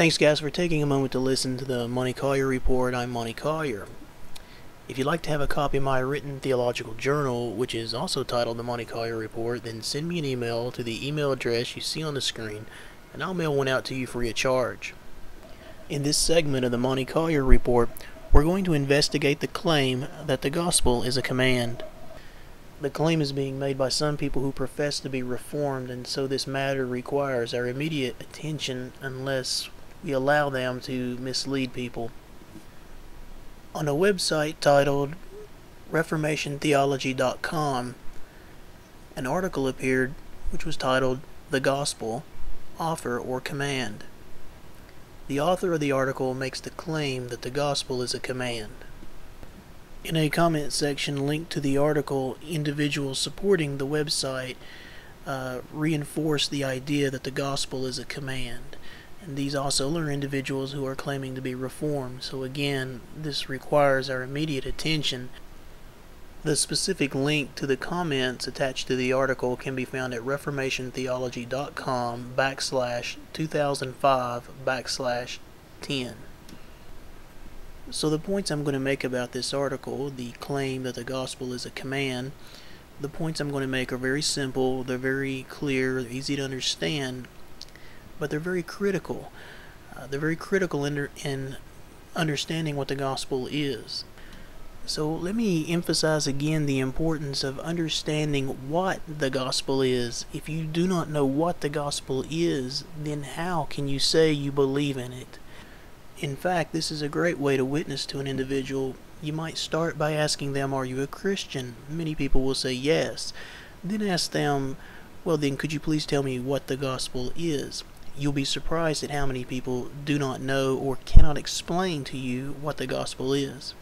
Thanks, guys, for taking a moment to listen to the Monty Collier Report. I'm Monty Collier. If you'd like to have a copy of my written theological journal, which is also titled the Monty Collier Report, then send me an email to the email address you see on the screen, and I'll mail one out to you free of charge. In this segment of the Monty Collier Report, we're going to investigate the claim that the gospel is a command. The claim is being made by some people who profess to be reformed, and so this matter requires our immediate attention unless we allow them to mislead people. On a website titled ReformationTheology.com, an article appeared which was titled The Gospel Offer or Command. The author of the article makes the claim that the gospel is a command. In a comment section linked to the article, individuals supporting the website uh, reinforce the idea that the gospel is a command. And these also are individuals who are claiming to be reformed. So again, this requires our immediate attention. The specific link to the comments attached to the article can be found at reformationtheology.com backslash 2005 backslash 10. So the points I'm going to make about this article, the claim that the gospel is a command, the points I'm going to make are very simple, they're very clear, easy to understand, but they're very critical. Uh, they're very critical in, in understanding what the gospel is. So let me emphasize again the importance of understanding what the gospel is. If you do not know what the gospel is, then how can you say you believe in it? In fact, this is a great way to witness to an individual. You might start by asking them, Are you a Christian? Many people will say yes. Then ask them, Well, then, could you please tell me what the gospel is? You'll be surprised at how many people do not know or cannot explain to you what the gospel is.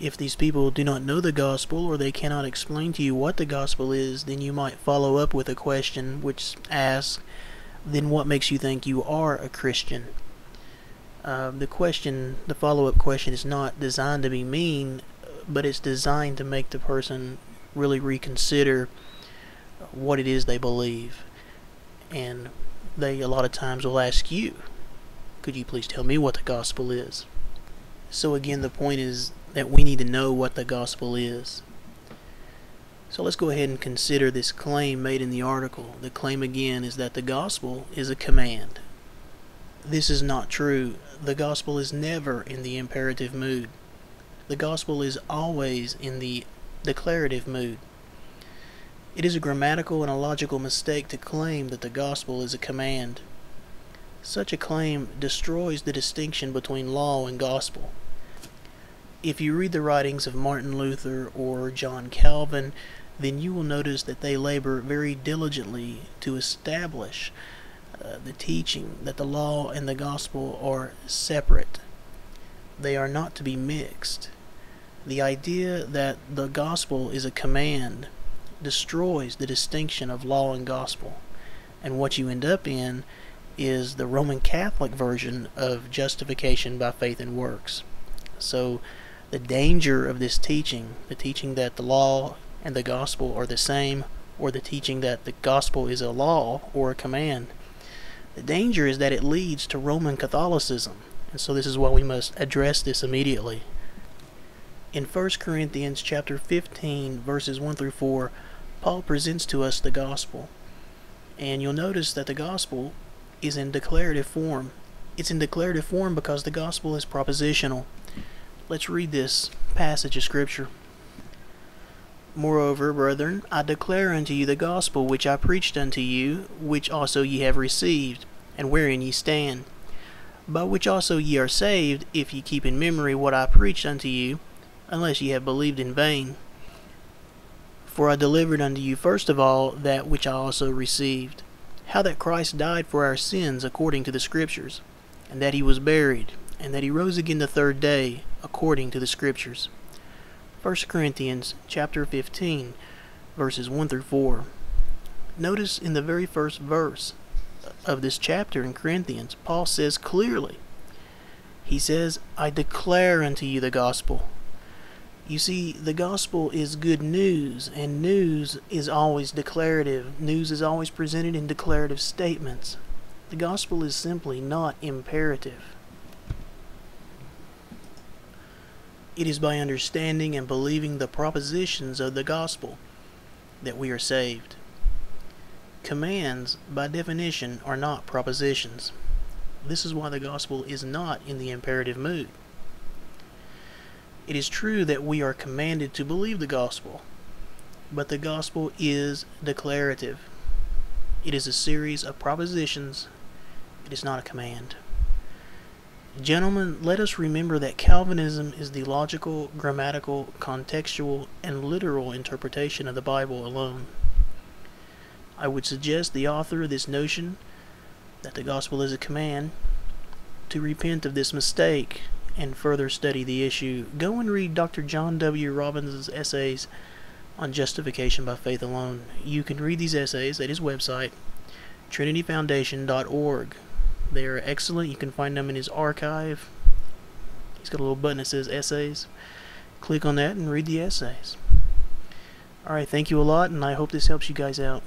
If these people do not know the gospel or they cannot explain to you what the gospel is, then you might follow up with a question which asks, Then what makes you think you are a Christian? Uh, the question, the follow-up question, is not designed to be mean, but it's designed to make the person really reconsider what it is they believe. And they a lot of times will ask you, "Could you please tell me what the gospel is?" So again, the point is that we need to know what the gospel is. So let's go ahead and consider this claim made in the article. The claim again is that the gospel is a command. This is not true. The gospel is never in the imperative mood. The gospel is always in the declarative mood. It is a grammatical and a logical mistake to claim that the gospel is a command. Such a claim destroys the distinction between law and gospel. If you read the writings of Martin Luther or John Calvin, then you will notice that they labor very diligently to establish uh, the teaching that the law and the gospel are separate. They are not to be mixed. The idea that the gospel is a command destroys the distinction of law and gospel. And what you end up in is the Roman Catholic version of justification by faith and works. So, the danger of this teaching, the teaching that the law and the gospel are the same, or the teaching that the gospel is a law or a command, the danger is that it leads to Roman Catholicism, and so this is why we must address this immediately. In 1 Corinthians chapter 15 verses 1 through 4, Paul presents to us the gospel. And you'll notice that the gospel is in declarative form. It's in declarative form because the gospel is propositional. Let's read this passage of scripture. Moreover, brethren, I declare unto you the gospel which I preached unto you, which also ye have received, and wherein ye stand, by which also ye are saved, if ye keep in memory what I preached unto you, unless ye have believed in vain. For I delivered unto you first of all that which I also received, how that Christ died for our sins according to the Scriptures, and that he was buried, and that he rose again the third day according to the Scriptures 1 Corinthians chapter 15 verses 1 through 4. Notice in the very first verse of this chapter in Corinthians, Paul says clearly, he says, I declare unto you the gospel. You see, the gospel is good news, and news is always declarative. News is always presented in declarative statements. The gospel is simply not imperative. It is by understanding and believing the propositions of the gospel that we are saved. Commands, by definition, are not propositions. This is why the gospel is not in the imperative mood. It is true that we are commanded to believe the gospel, but the gospel is declarative. It is a series of propositions. It is not a command. Gentlemen, let us remember that Calvinism is the logical, grammatical, contextual, and literal interpretation of the Bible alone. I would suggest the author of this notion that the gospel is a command to repent of this mistake and further study the issue. Go and read Dr. John W. Robbins' essays on justification by faith alone. You can read these essays at his website, trinityfoundation.org. They are excellent. You can find them in his archive. He's got a little button that says essays. Click on that and read the essays. Alright, thank you a lot, and I hope this helps you guys out.